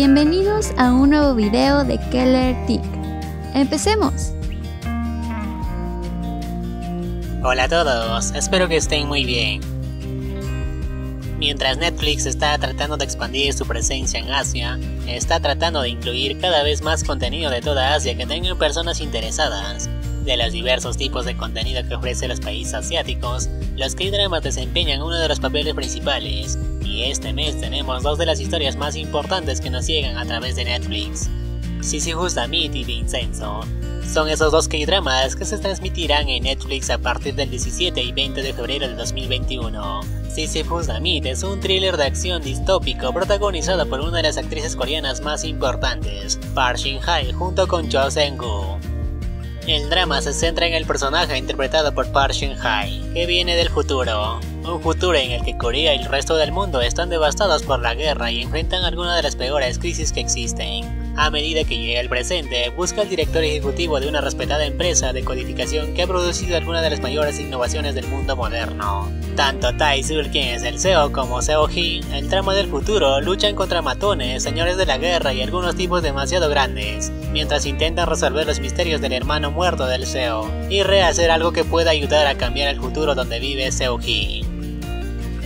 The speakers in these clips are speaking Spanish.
Bienvenidos a un nuevo video de Keller Tick. ¡Empecemos! Hola a todos, espero que estén muy bien. Mientras Netflix está tratando de expandir su presencia en Asia, está tratando de incluir cada vez más contenido de toda Asia que tengan personas interesadas. De los diversos tipos de contenido que ofrece los países asiáticos, los K-dramas desempeñan uno de los papeles principales, y este mes tenemos dos de las historias más importantes que nos llegan a través de Netflix. Sisyphus Damit y Vincenzo. Son esos dos K-dramas que se transmitirán en Netflix a partir del 17 y 20 de febrero de 2021. Sisyphus Damit es un thriller de acción distópico protagonizado por una de las actrices coreanas más importantes, Park Shin-hye junto con Cho Seung-gu. El drama se centra en el personaje interpretado por Park Shin-hye, que viene del futuro, un futuro en el que Corea y el resto del mundo están devastados por la guerra y enfrentan algunas de las peores crisis que existen. A medida que llega el presente, busca el director ejecutivo de una respetada empresa de codificación que ha producido algunas de las mayores innovaciones del mundo moderno. Tanto Tai Sul, quien es el CEO, como Seo Hee, el tramo del futuro, luchan contra matones, señores de la guerra y algunos tipos demasiado grandes, mientras intentan resolver los misterios del hermano muerto del CEO y rehacer algo que pueda ayudar a cambiar el futuro donde vive Seo Hee.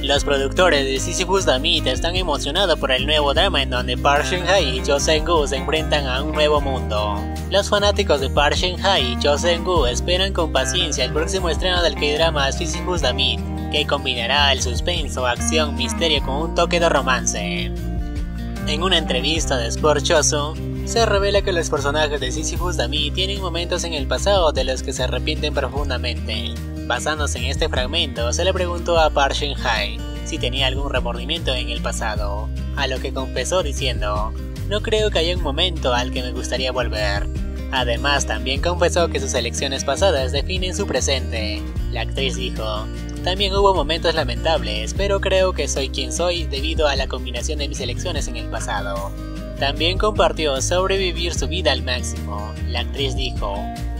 Los productores de Sisyphus Damit están emocionados por el nuevo drama en donde Park Shin-hye y Cho Seung-gu se enfrentan a un nuevo mundo. Los fanáticos de Park Shin-hye y Cho Seung-gu esperan con paciencia el próximo estreno del K-drama Sisyphus Damit, que combinará el suspenso, acción, misterio con un toque de romance. En una entrevista de Sport Chosu, se revela que los personajes de Sisyphus Damit tienen momentos en el pasado de los que se arrepienten profundamente. Basándose en este fragmento, se le preguntó a Park si tenía algún remordimiento en el pasado, a lo que confesó diciendo, no creo que haya un momento al que me gustaría volver. Además, también confesó que sus elecciones pasadas definen su presente. La actriz dijo, también hubo momentos lamentables, pero creo que soy quien soy debido a la combinación de mis elecciones en el pasado. También compartió sobrevivir su vida al máximo. La actriz dijo,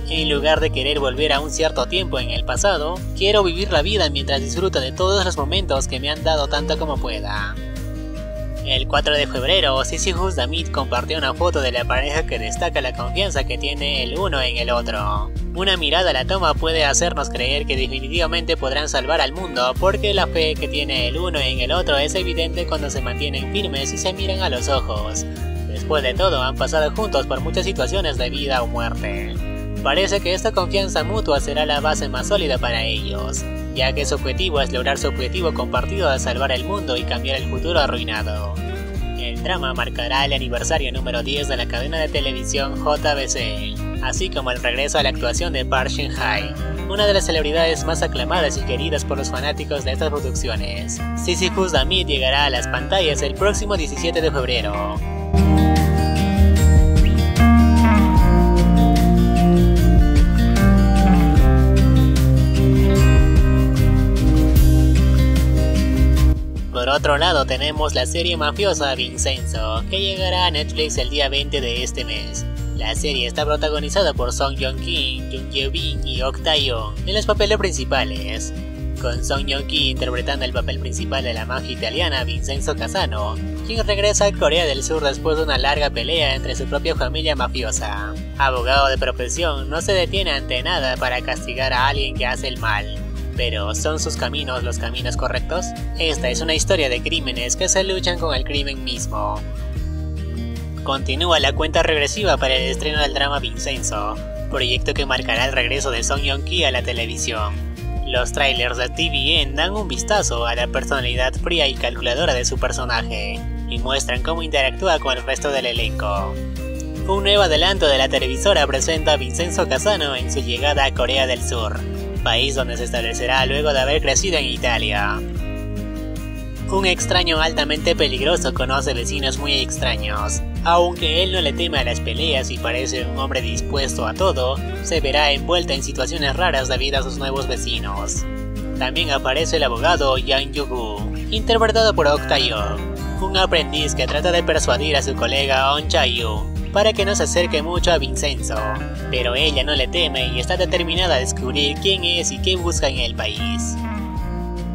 en lugar de querer volver a un cierto tiempo en el pasado, quiero vivir la vida mientras disfruto de todos los momentos que me han dado tanto como pueda. El 4 de febrero, Sisyphus Damit compartió una foto de la pareja que destaca la confianza que tiene el uno en el otro. Una mirada a la toma puede hacernos creer que definitivamente podrán salvar al mundo porque la fe que tiene el uno en el otro es evidente cuando se mantienen firmes y se miran a los ojos. Después de todo, han pasado juntos por muchas situaciones de vida o muerte. Parece que esta confianza mutua será la base más sólida para ellos, ya que su objetivo es lograr su objetivo compartido de salvar el mundo y cambiar el futuro arruinado. El drama marcará el aniversario número 10 de la cadena de televisión JBC, así como el regreso a la actuación de Park Shin-hye, una de las celebridades más aclamadas y queridas por los fanáticos de estas producciones. Sisyphus Damit llegará a las pantallas el próximo 17 de febrero. Otro lado tenemos la serie mafiosa Vincenzo, que llegará a Netflix el día 20 de este mes. La serie está protagonizada por Song Joong-ki, Jung Ye-bin y Ok Tae-young en los papeles principales, con Song Joong-ki interpretando el papel principal de la mafia italiana Vincenzo Casano, quien regresa a Corea del Sur después de una larga pelea entre su propia familia mafiosa. Abogado de profesión, no se detiene ante nada para castigar a alguien que hace el mal, pero ¿son sus caminos los caminos correctos? Esta es una historia de crímenes que se luchan con el crimen mismo. Continúa la cuenta regresiva para el estreno del drama Vincenzo, proyecto que marcará el regreso de Song Joong-ki a la televisión. Los trailers de TVN dan un vistazo a la personalidad fría y calculadora de su personaje, y muestran cómo interactúa con el resto del elenco. Un nuevo adelanto de la televisora presenta a Vincenzo Casano en su llegada a Corea del Sur, país donde se establecerá luego de haber crecido en Italia. Un extraño altamente peligroso conoce vecinos muy extraños. Aunque él no le teme a las peleas y parece un hombre dispuesto a todo, se verá envuelta en situaciones raras debido a sus nuevos vecinos. También aparece el abogado Yang Yugu, interpretado por Ok Tae-young, un aprendiz que trata de persuadir a su colega On para que no se acerque mucho a Vincenzo, pero ella no le teme y está determinada a descubrir quién es y qué busca en el país.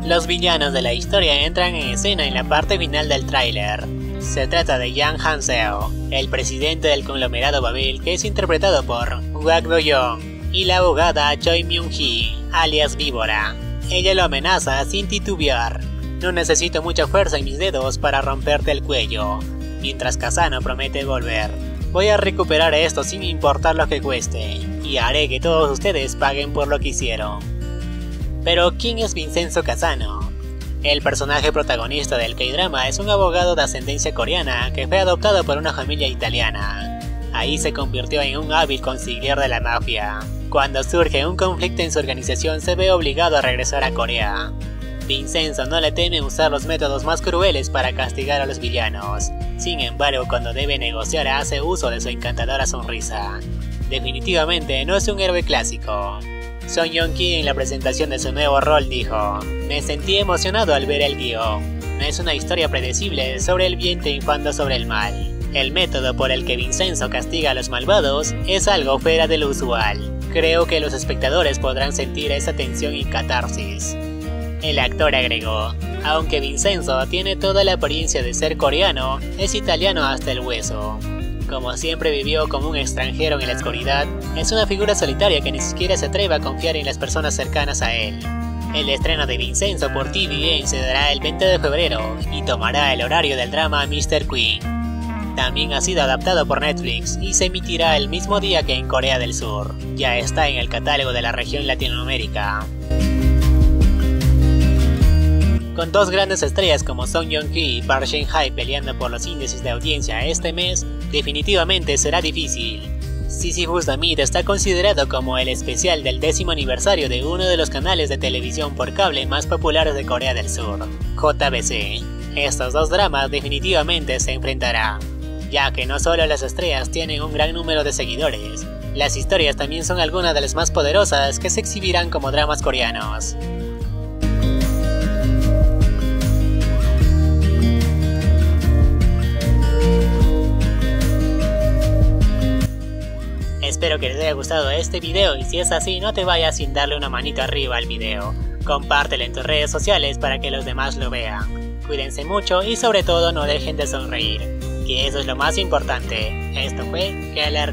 Los villanos de la historia entran en escena en la parte final del tráiler. Se trata de Yang Hanseo, el presidente del conglomerado Babel que es interpretado por Wak Do Young y la abogada Choi Myung Hee, alias Víbora. Ella lo amenaza sin titubear. No necesito mucha fuerza en mis dedos para romperte el cuello, mientras Kazano promete volver. Voy a recuperar esto sin importar lo que cueste, y haré que todos ustedes paguen por lo que hicieron. Pero, ¿quién es Vincenzo Casano? El personaje protagonista del K-drama es un abogado de ascendencia coreana que fue adoptado por una familia italiana. Ahí se convirtió en un hábil consigliere de la mafia. Cuando surge un conflicto en su organización se ve obligado a regresar a Corea. Vincenzo no le teme usar los métodos más crueles para castigar a los villanos. Sin embargo, cuando debe negociar hace uso de su encantadora sonrisa. Definitivamente no es un héroe clásico. Son Yong-ki en la presentación de su nuevo rol dijo, me sentí emocionado al ver el guion. Es una historia predecible sobre el bien triunfando sobre el mal. El método por el que Vincenzo castiga a los malvados es algo fuera de lo usual. Creo que los espectadores podrán sentir esa tensión y catarsis. El actor agregó, aunque Vincenzo tiene toda la apariencia de ser coreano, es italiano hasta el hueso. Como siempre vivió como un extranjero en la oscuridad, es una figura solitaria que ni siquiera se atreve a confiar en las personas cercanas a él. El estreno de Vincenzo por TVN se dará el 20 de febrero y tomará el horario del drama Mr. Queen. También ha sido adaptado por Netflix y se emitirá el mismo día que en Corea del Sur. Ya está en el catálogo de la región Latinoamérica. Dos grandes estrellas como Song Joong-ki y Park Shin-hye peleando por los índices de audiencia este mes, definitivamente será difícil. Sisyphus Damit está considerado como el especial del décimo aniversario de uno de los canales de televisión por cable más populares de Corea del Sur, JBC. Estos dos dramas definitivamente se enfrentarán, ya que no solo las estrellas tienen un gran número de seguidores, las historias también son algunas de las más poderosas que se exhibirán como dramas coreanos. Espero que les haya gustado este video y si es así no te vayas sin darle una manito arriba al video. Compártelo en tus redes sociales para que los demás lo vean. Cuídense mucho y sobre todo no dejen de sonreír, que eso es lo más importante. Esto fue Keller.